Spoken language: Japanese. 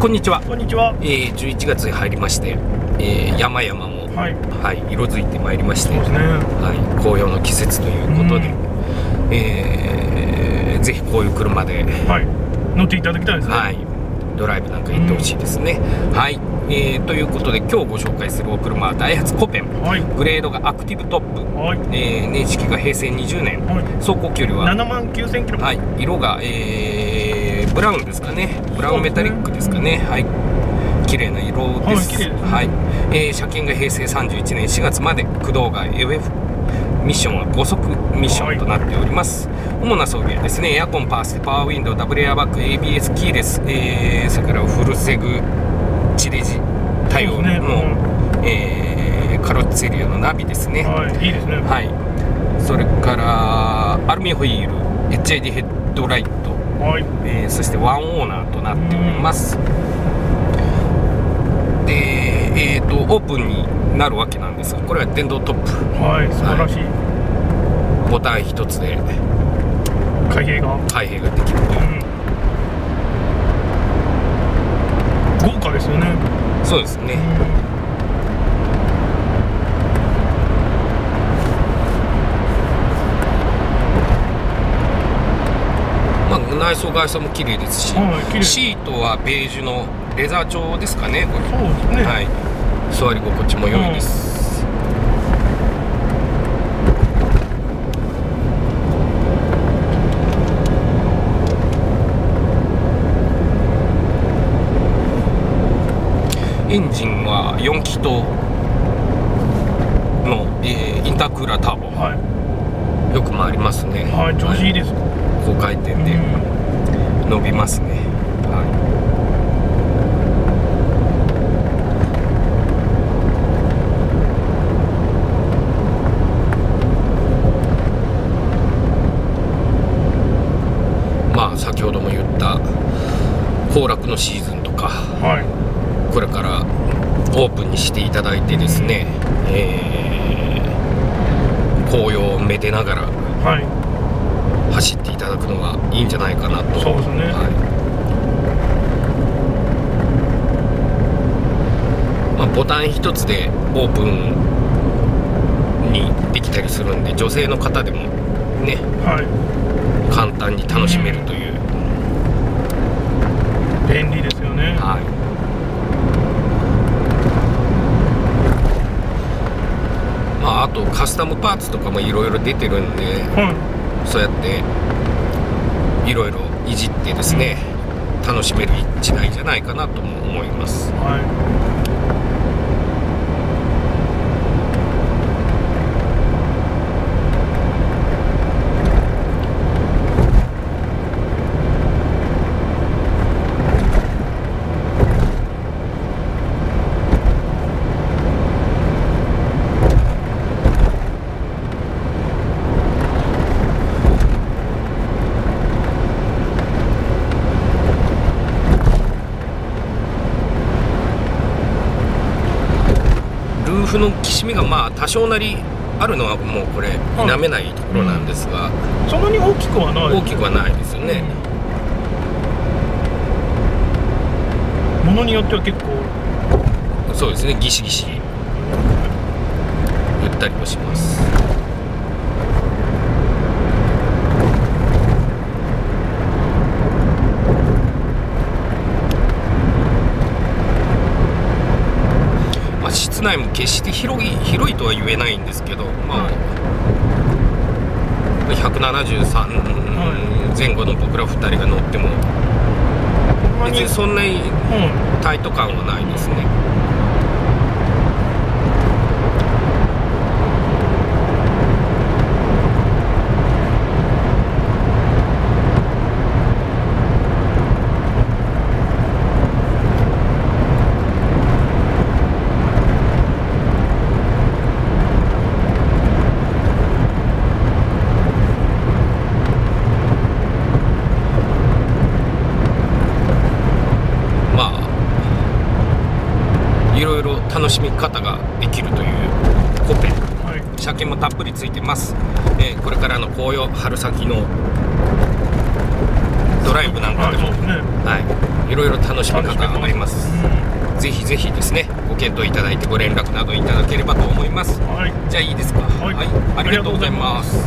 こんにちは、こんにちは。えー、11月に入りまして、えー山々も、はい。はい、色づいてまいりまして、ね。はい、紅葉の季節ということで、えーぜひこういう車で、はい。乗っていただきたいですね。はい、ドライブなんか行ってほしいですね。はい、えーということで今日ご紹介するお車はダイハツコペンはい。グレードがアクティブトップ、はい。えー年式が平成20年はい。走行距離は7万9000キロ。はい、色が、えーブラウンですかね、ブラウンメタリックですかね、はい、綺麗な色です。はい綺麗ですね。はい。えー車検が平成31年4月まで、駆動が FF ミッションは5速ミッションとなっております。主な装備はですね、エアコン、パワーステ、パワーウィンドウ、ダブルエアバッグ、ABS キーレス、えーそれからフルセグ、地デジ。対応の、そうですね。えーカロッツェリアのナビですね。はい。いいですね。はい、それからアルミホイール HID ヘッドライト、はい。えーそしてワンオーナーとなっております、でえー、とオープンになるわけなんですがこれは電動トップはい。素晴らしい。ボタン一つで開閉が。開閉ができるとうん豪華ですよね。そうですね、まあ、内装外装も綺麗ですし、はいシートはベージュのレザー調ですかねこれそうですね。はい、座り心地も良いです。エンジンは4気筒の、えーインタークーラーターボはい。よく回りますねはい。調子いいです。高回転でうん伸びますね、はいまあ先ほども言った行楽のシーズンとかはい。これからオープンにしていただいてですね、えー紅葉をめでながらはい。走っていただくのがいいんじゃないかなと。そうですね。はい。まあ、ボタン一つでオープンにできたりするんで女性の方でもねはい。簡単に楽しめるという、便利ですよね。はい。まあ、あとカスタムパーツとかもいろいろ出てるんではそうやっていろいろいじってですね楽しめる一台じゃないかなとも思いますい。はい。ルーフのきしみがまあ多少なりあるのはもうこれ否めないところなんですが、そんなに大きくはない。大きくはないですよね、ものによっては結構。そうですね。ギシギシ言ったりもしますまあ室内も決して広い広いとは言えないんですけどまあ、173前後の僕ら2人が乗っても別にそんなにうん。タイト感はないですねまあいろいろ楽しみ方ができるというコペ。ンはい。車検もたっぷりついてます、えーこれからの紅葉春先のドライブなんかでも。はいい。いろいろ楽しみ方があります。ぜひぜひですねご検討いただいてご連絡などいただければと思います。うんはい。じゃあいいですか？はい。ありがとうございます